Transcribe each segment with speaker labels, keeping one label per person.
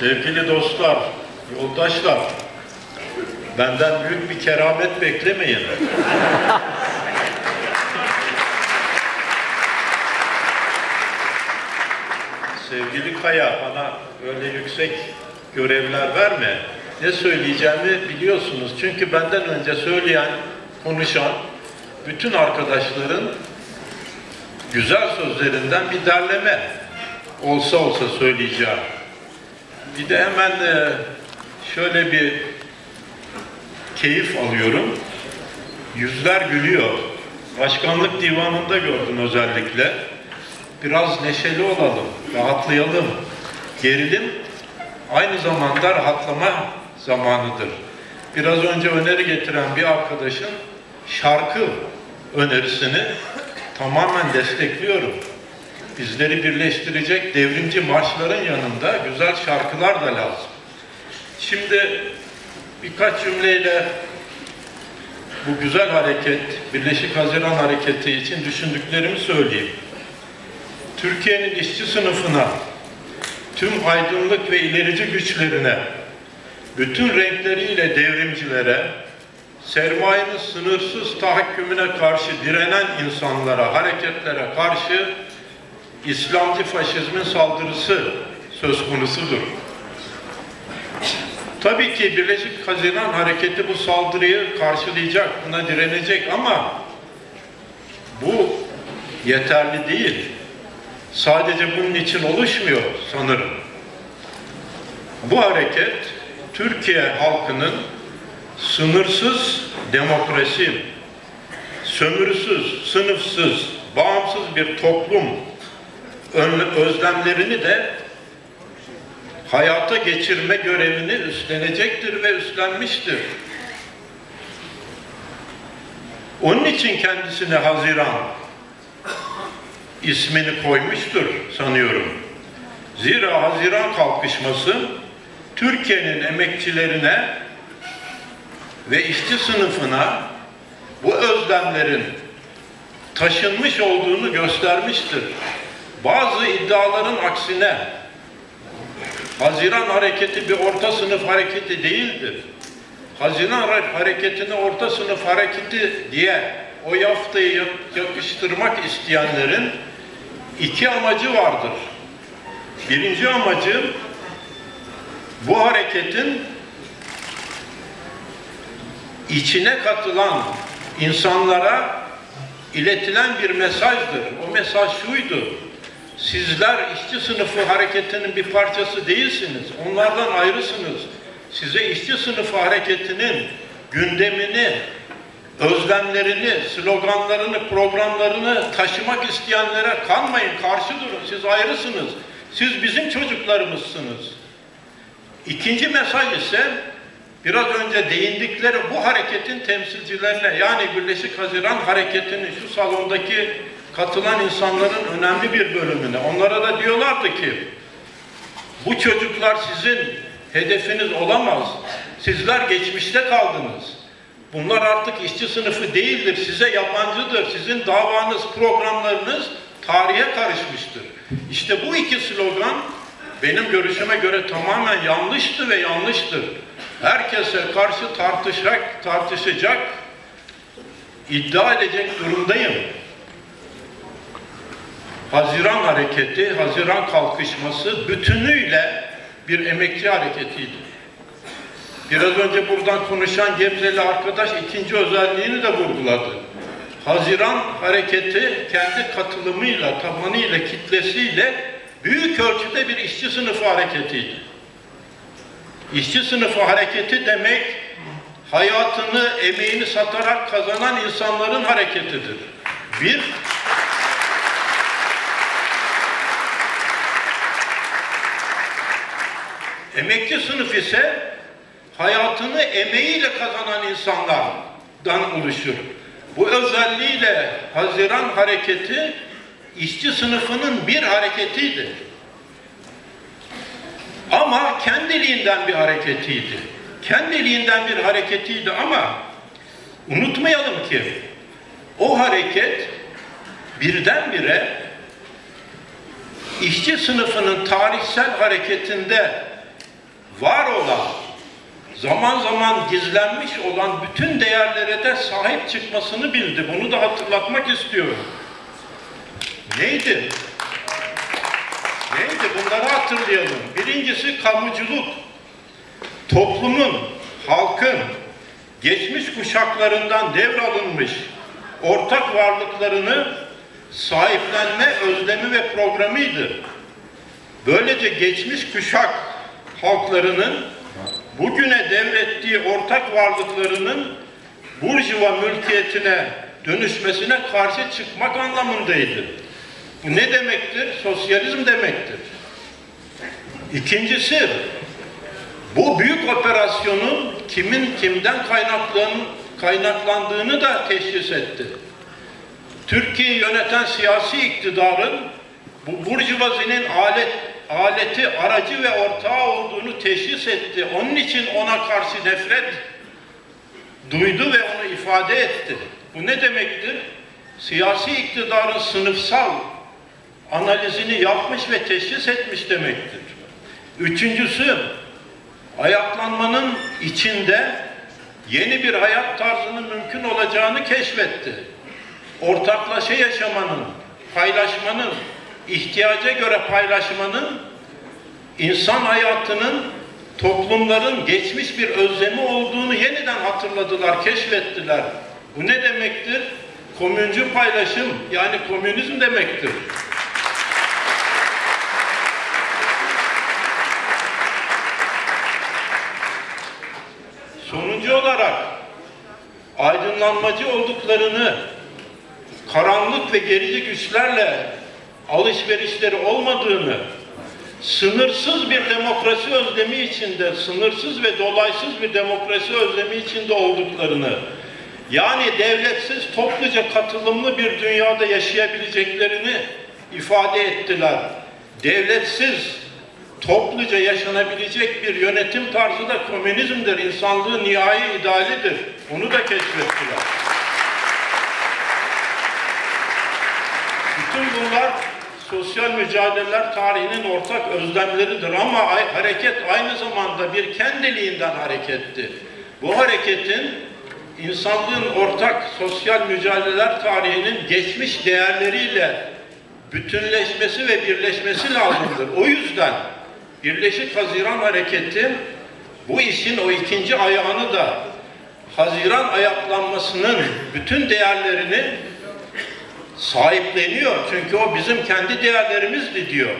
Speaker 1: Sevgili dostlar, yoldaşlar, benden büyük bir keramet beklemeyin. Sevgili Kaya, bana öyle yüksek görevler verme. Ne söyleyeceğimi biliyorsunuz. Çünkü benden önce söyleyen, konuşan bütün arkadaşların güzel sözlerinden bir derleme olsa olsa söyleyeceğim. Bir de hemen e, şöyle bir keyif alıyorum. Yüzler gülüyor. Başkanlık divanında gördüm özellikle. Biraz neşeli olalım, rahatlayalım. Gerilim aynı zamanda rahatlama zamanıdır. Biraz önce öneri getiren bir arkadaşın şarkı önerisini tamamen destekliyorum. Bizleri birleştirecek devrimci marşların yanında güzel şarkılar da lazım. Şimdi birkaç cümleyle bu güzel hareket, Birleşik Haziran Hareketi için düşündüklerimi söyleyeyim. Türkiye'nin işçi sınıfına, tüm aydınlık ve ilerici güçlerine, bütün renkleriyle devrimcilere, sermayenin sınırsız tahakkümüne karşı direnen insanlara, hareketlere karşı İslamcı faşizmin saldırısı söz konusudur. Tabii ki Birleşik Haziran Hareketi bu saldırıyı karşılayacak, buna direnecek ama bu yeterli değil. Sadece bunun için oluşmuyor sanırım. Bu hareket Türkiye halkının sınırsız demokrasi, sömürüsüz, sınıfsız, bağımsız bir toplum özlemlerini de hayata geçirme görevini üstlenecektir ve üstlenmiştir. Onun için kendisine Haziran ismini koymuştur sanıyorum. Zira Haziran kalkışması Türkiye'nin emekçilerine ve işçi sınıfına bu özlemlerin taşınmış olduğunu göstermiştir. Bazı iddiaların aksine Haziran hareketi bir orta sınıf hareketi değildir. Haziran hareketini orta sınıf hareketi diye o yaftayı yakıştırmak isteyenlerin iki amacı vardır. Birinci amacı bu hareketin içine katılan insanlara iletilen bir mesajdır. O mesaj şuydu. Sizler işçi sınıfı hareketinin bir parçası değilsiniz. Onlardan ayrısınız. Size işçi sınıfı hareketinin gündemini, özlemlerini, sloganlarını, programlarını taşımak isteyenlere kanmayın, karşı durun. Siz ayrısınız. Siz bizim çocuklarımızsınız. İkinci mesaj ise biraz önce değindikleri bu hareketin temsilcilerine yani Birleşik Haziran Hareketi'nin şu salondaki katılan insanların önemli bir bölümüne onlara da diyorlardı ki bu çocuklar sizin hedefiniz olamaz. Sizler geçmişte kaldınız. Bunlar artık işçi sınıfı değildir. Size yabancıdır. Sizin davanız, programlarınız tarihe karışmıştır. İşte bu iki slogan benim görüşüme göre tamamen yanlıştı ve yanlıştır. Herkese karşı tartışacak, tartışacak, iddia edecek durumdayım. Haziran hareketi, Haziran kalkışması bütünüyle bir emekçi hareketiydi. Biraz önce buradan konuşan Gebzeli arkadaş ikinci özelliğini de vurguladı. Haziran hareketi kendi katılımıyla, tabanıyla, kitlesiyle büyük ölçüde bir işçi sınıfı hareketiydi. İşçi sınıfı hareketi demek hayatını, emeğini satarak kazanan insanların hareketidir. Bir, emekçi sınıf ise hayatını emeğiyle kazanan insanlardan oluşur. Bu özelliğiyle Haziran hareketi işçi sınıfının bir hareketiydi. Ama kendiliğinden bir hareketiydi. Kendiliğinden bir hareketiydi ama unutmayalım ki o hareket birdenbire işçi sınıfının tarihsel hareketinde var olan, zaman zaman gizlenmiş olan bütün değerlere de sahip çıkmasını bildi. Bunu da hatırlatmak istiyorum. Neydi? Neydi? Bunları hatırlayalım. Birincisi kamuculuk. Toplumun, halkın, geçmiş kuşaklarından devralınmış ortak varlıklarını sahiplenme özlemi ve programıydı. Böylece geçmiş kuşak halklarının bugüne devrettiği ortak varlıklarının burjuva mülkiyetine dönüşmesine karşı çıkmak anlamındaydı. Bu ne demektir? Sosyalizm demektir. İkincisi, bu büyük operasyonun kimin kimden kaynaklandığını da teşhis etti. Türkiye'yi yöneten siyasi iktidarın bu burjuvazinin alet, aleti, aracı ve ortağı olduğunu teşhis etti. Onun için ona karşı nefret duydu ve onu ifade etti. Bu ne demektir? Siyasi iktidarın sınıfsal analizini yapmış ve teşhis etmiş demektir. Üçüncüsü, ayaklanmanın içinde yeni bir hayat tarzının mümkün olacağını keşfetti. Ortaklaşa yaşamanın, paylaşmanın, ihtiyaca göre paylaşmanın insan hayatının toplumların geçmiş bir özlemi olduğunu yeniden hatırladılar, keşfettiler. Bu ne demektir? Komüncü paylaşım yani komünizm demektir. Sonuncu olarak aydınlanmacı olduklarını karanlık ve gerici güçlerle alışverişleri olmadığını, sınırsız bir demokrasi özlemi içinde, sınırsız ve dolaysız bir demokrasi özlemi içinde olduklarını, yani devletsiz topluca katılımlı bir dünyada yaşayabileceklerini ifade ettiler. Devletsiz topluca yaşanabilecek bir yönetim tarzı da komünizmdir, insanlığın nihai idealidir. Bunu da keşfettiler. Bütün bunlar sosyal mücadeleler tarihinin ortak özlemleridir ama hareket aynı zamanda bir kendiliğinden hareketti. Bu hareketin insanlığın ortak sosyal mücadeleler tarihinin geçmiş değerleriyle bütünleşmesi ve birleşmesi lazımdır. O yüzden Birleşik Haziran Hareketi bu işin o ikinci ayağını da Haziran ayaklanmasının bütün değerlerini sahipleniyor. Çünkü o bizim kendi değerlerimizdi diyor.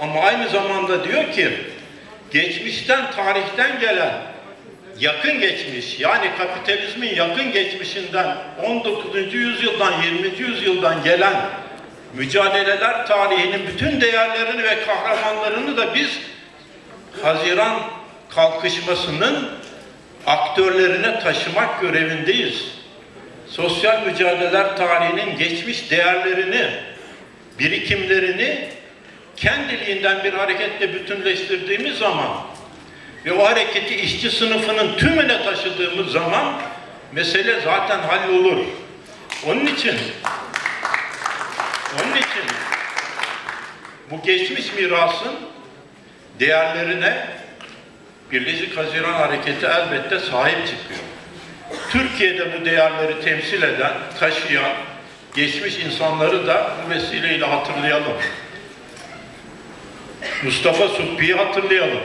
Speaker 1: Ama aynı zamanda diyor ki geçmişten, tarihten gelen yakın geçmiş yani kapitalizmin yakın geçmişinden 19. yüzyıldan 20. yüzyıldan gelen mücadeleler tarihinin bütün değerlerini ve kahramanlarını da biz Haziran kalkışmasının aktörlerine taşımak görevindeyiz. Sosyal mücadeleler tarihinin geçmiş değerlerini, birikimlerini kendiliğinden bir hareketle bütünleştirdiğimiz zaman ve o hareketi işçi sınıfının tümüne taşıdığımız zaman mesele zaten hallolur. Onun için onun için bu geçmiş mirasın değerlerine Birleşik Haziran Hareketi elbette sahip çıkıyor. Türkiye'de bu değerleri temsil eden, taşıyan, geçmiş insanları da bu vesileyle hatırlayalım. Mustafa Subbi'yi hatırlayalım.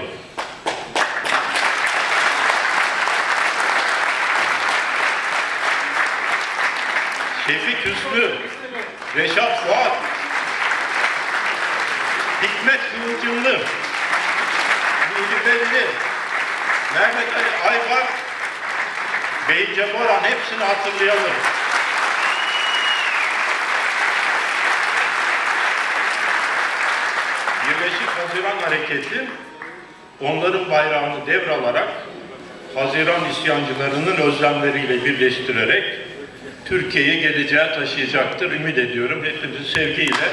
Speaker 1: Şefik Hüsnü, Reşat Fuat, Hikmet Kıvılcımlı, Nuri Belli, Mehmet Ali Aybar, Beyce Boran hepsini hatırlayalım. Birleşik Haziran Hareketi onların bayrağını devralarak Haziran isyancılarının özlemleriyle birleştirerek Türkiye'ye geleceğe taşıyacaktır. Ümit ediyorum. Hepinizi sevgiyle,